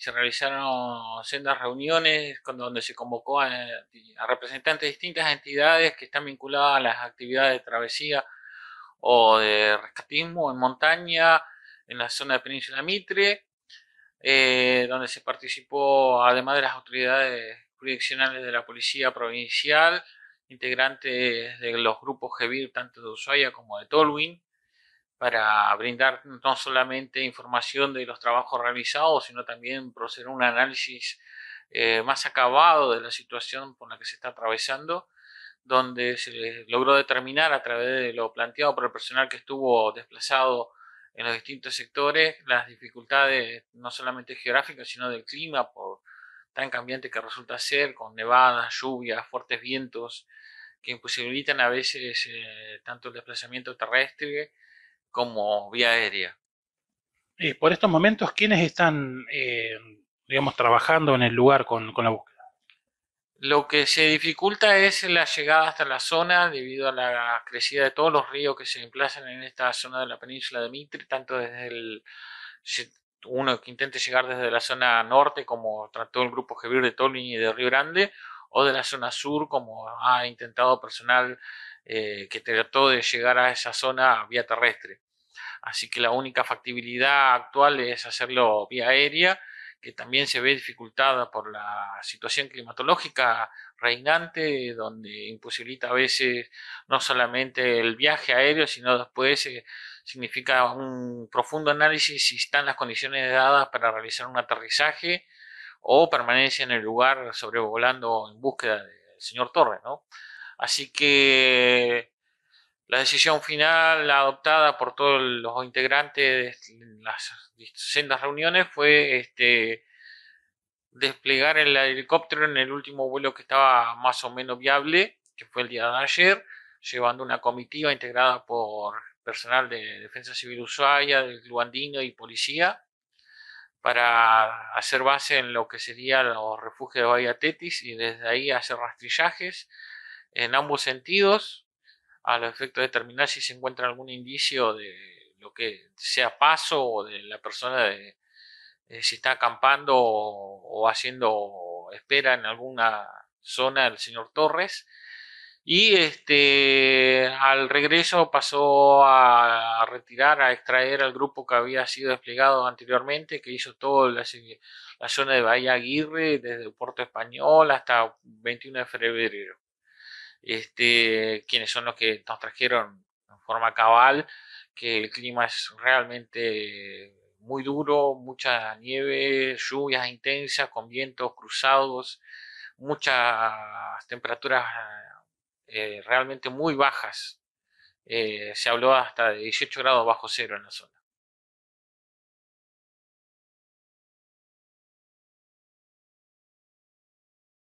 se realizaron sendas reuniones donde se convocó a, representantes de distintas entidades que están vinculadas a las actividades de travesía o de rescatismo en montaña en la zona de Península Mitre, eh, donde se participó además de las autoridades jurisdiccionales de la Policía Provincial, integrantes de los grupos GEVIR tanto de Ushuaia como de Tolwyn, para brindar no solamente información de los trabajos realizados, sino también proceder a un análisis eh, más acabado de la situación por la que se está atravesando, donde se logró determinar a través de lo planteado por el personal que estuvo desplazado en los distintos sectores las dificultades no solamente geográficas, sino del clima, por tan cambiante que resulta ser, con nevadas, lluvias, fuertes vientos, que imposibilitan a veces eh, tanto el desplazamiento terrestre como vía aérea. Eh, por estos momentos, ¿quiénes están, eh, digamos, trabajando en el lugar con, la búsqueda? Lo que se dificulta es la llegada hasta la zona debido a la crecida de todos los ríos que se emplazan en esta zona de la península de Mitre, tanto desde el uno que intente llegar desde la zona norte, como trató el grupo Javier de Tolini y de Río Grande, o de la zona sur, como ha intentado personal eh, que trató de llegar a esa zona vía terrestre. Así que la única factibilidad actual es hacerlo vía aérea, que también se ve dificultada por la situación climatológica reinante, donde imposibilita a veces no solamente el viaje aéreo, sino después eh, significa un profundo análisis si están las condiciones dadas para realizar un aterrizaje o permanencia en el lugar sobrevolando en búsqueda del señor Torres, ¿no? Así que la decisión final adoptada por todos los integrantes de las sendas reuniones fue este, desplegar el helicóptero en el último vuelo que estaba más o menos viable, que fue el día de ayer, llevando una comitiva integrada por personal de Defensa Civil Ushuaia, del Luandino y policía, para hacer base en lo que serían los refugios de Bahía Tetis y desde ahí hacer rastrillajes en ambos sentidos a los efectos de determinar si se encuentra algún indicio de lo que sea paso o de la persona de, si está acampando o, haciendo espera en alguna zona del señor Torres y este al regreso pasó a, retirar, a extraer al grupo que había sido desplegado anteriormente, que hizo toda la, zona de Bahía Aguirre, desde puerto español hasta 21 de febrero. Este, quienes son los que nos trajeron en forma cabal, que el clima es realmente muy duro, mucha nieve, lluvias intensas con vientos cruzados, muchas temperaturas eh, realmente muy bajas. Eh, se habló hasta de 18 grados bajo cero en la zona.